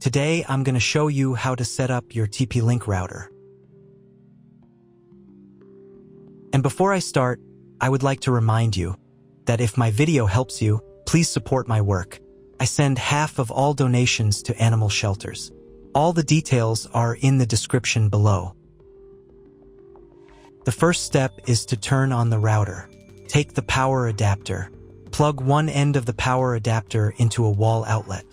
Today, I'm going to show you how to set up your TP-Link router. And before I start, I would like to remind you that if my video helps you, please support my work. I send half of all donations to animal shelters. All the details are in the description below. The first step is to turn on the router. Take the power adapter. Plug one end of the power adapter into a wall outlet.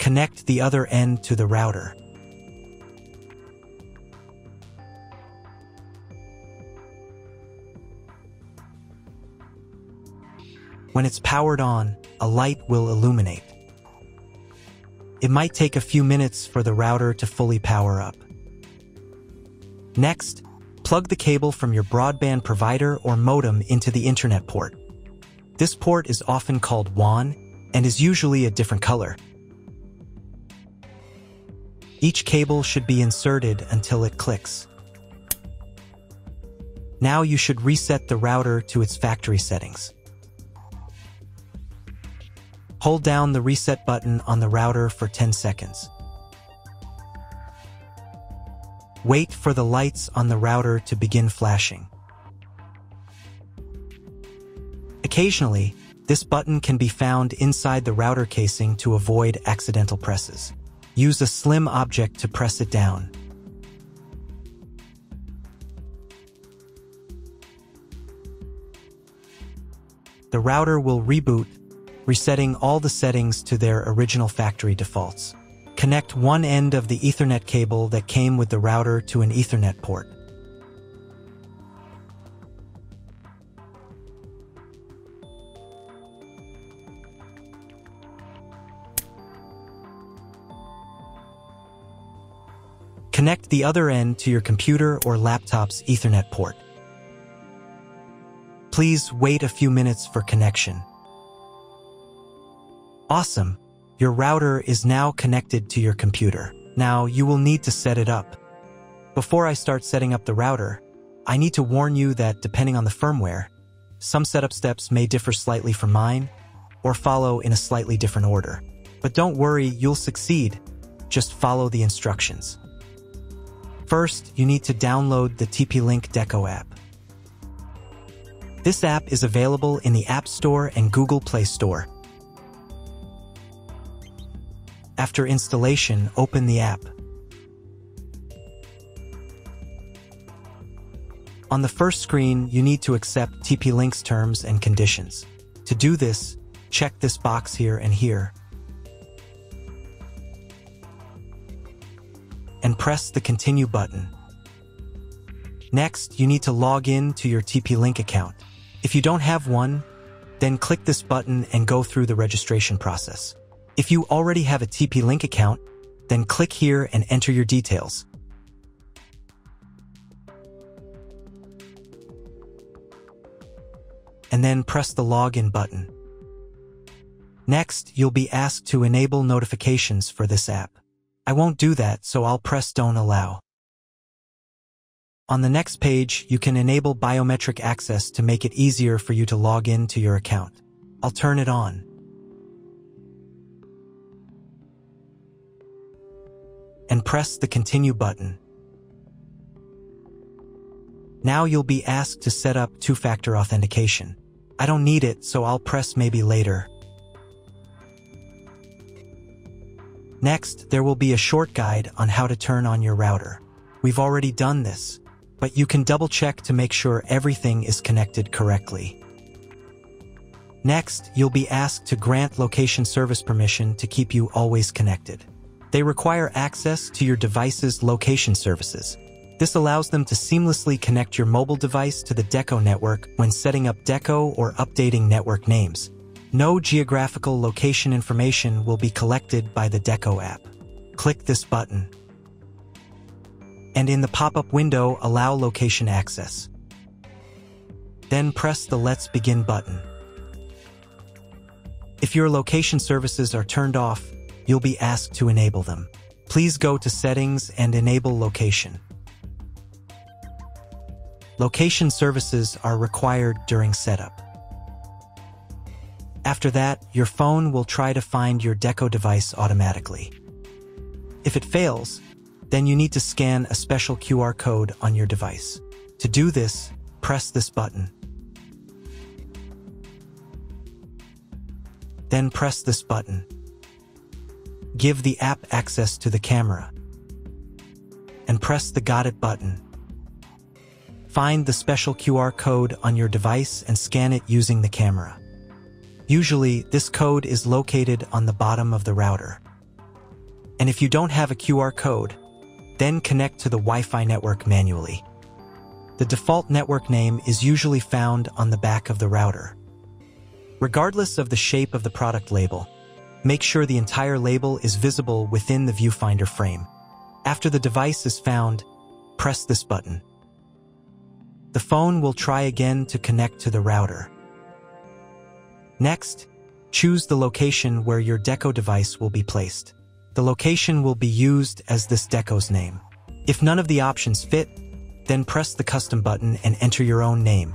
Connect the other end to the router. When it's powered on, a light will illuminate. It might take a few minutes for the router to fully power up. Next, plug the cable from your broadband provider or modem into the internet port. This port is often called WAN and is usually a different color. Each cable should be inserted until it clicks. Now you should reset the router to its factory settings. Hold down the reset button on the router for 10 seconds. Wait for the lights on the router to begin flashing. Occasionally, this button can be found inside the router casing to avoid accidental presses. Use a slim object to press it down. The router will reboot, resetting all the settings to their original factory defaults. Connect one end of the Ethernet cable that came with the router to an Ethernet port. Connect the other end to your computer or laptop's Ethernet port. Please wait a few minutes for connection. Awesome! Your router is now connected to your computer. Now you will need to set it up. Before I start setting up the router, I need to warn you that depending on the firmware, some setup steps may differ slightly from mine or follow in a slightly different order. But don't worry, you'll succeed. Just follow the instructions. First, you need to download the TP-Link Deco app. This app is available in the App Store and Google Play Store. After installation, open the app. On the first screen, you need to accept TP-Link's terms and conditions. To do this, check this box here and here. And press the Continue button. Next, you need to log in to your TP-Link account. If you don't have one, then click this button and go through the registration process. If you already have a TP-Link account, then click here and enter your details. And then press the Login button. Next, you'll be asked to enable notifications for this app. I won't do that, so I'll press Don't Allow. On the next page, you can enable biometric access to make it easier for you to log in to your account. I'll turn it on. And press the Continue button. Now you'll be asked to set up two-factor authentication. I don't need it, so I'll press maybe later. Next, there will be a short guide on how to turn on your router. We've already done this, but you can double check to make sure everything is connected correctly. Next, you'll be asked to grant location service permission to keep you always connected. They require access to your device's location services. This allows them to seamlessly connect your mobile device to the DECO network when setting up DECO or updating network names. No geographical location information will be collected by the Deco app. Click this button. And in the pop-up window, allow location access. Then press the Let's Begin button. If your location services are turned off, you'll be asked to enable them. Please go to Settings and Enable Location. Location services are required during setup. After that, your phone will try to find your Deco device automatically. If it fails, then you need to scan a special QR code on your device. To do this, press this button. Then press this button. Give the app access to the camera. And press the Got It button. Find the special QR code on your device and scan it using the camera. Usually, this code is located on the bottom of the router. And if you don't have a QR code, then connect to the Wi-Fi network manually. The default network name is usually found on the back of the router. Regardless of the shape of the product label, make sure the entire label is visible within the viewfinder frame. After the device is found, press this button. The phone will try again to connect to the router. Next, choose the location where your Deco device will be placed. The location will be used as this Deco's name. If none of the options fit, then press the custom button and enter your own name.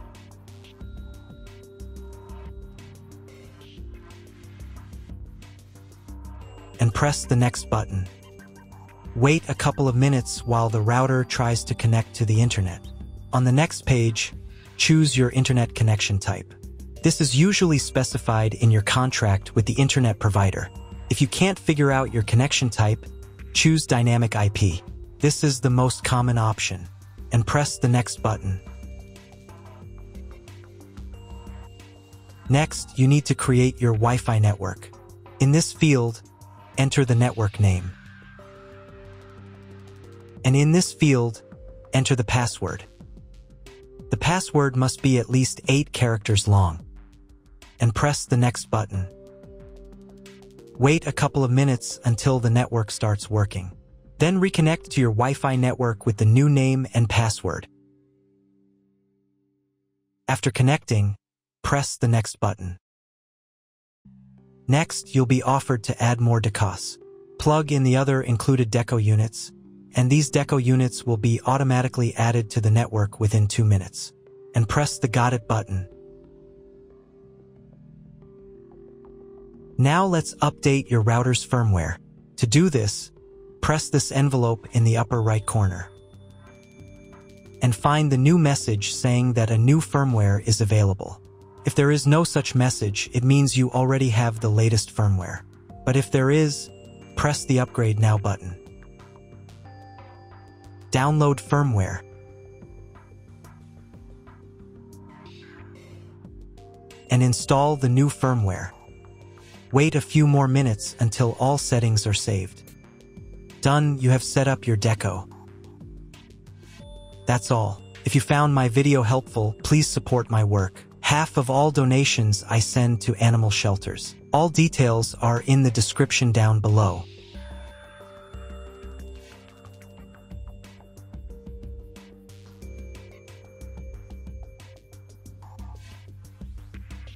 And press the next button. Wait a couple of minutes while the router tries to connect to the internet. On the next page, choose your internet connection type. This is usually specified in your contract with the internet provider. If you can't figure out your connection type, choose Dynamic IP. This is the most common option, and press the next button. Next, you need to create your Wi-Fi network. In this field, enter the network name. And in this field, enter the password. The password must be at least 8 characters long. And press the next button. Wait a couple of minutes until the network starts working. Then reconnect to your Wi-Fi network with the new name and password. After connecting, press the next button. Next, you'll be offered to add more DECOS. Plug in the other included Deco units, and these Deco units will be automatically added to the network within two minutes. And press the Got It button. Now let's update your router's firmware. To do this, press this envelope in the upper right corner and find the new message saying that a new firmware is available. If there is no such message, it means you already have the latest firmware. But if there is, press the Upgrade Now button download firmware. And install the new firmware. Wait a few more minutes until all settings are saved. Done, you have set up your deco. That's all. If you found my video helpful, please support my work. Half of all donations I send to animal shelters. All details are in the description down below.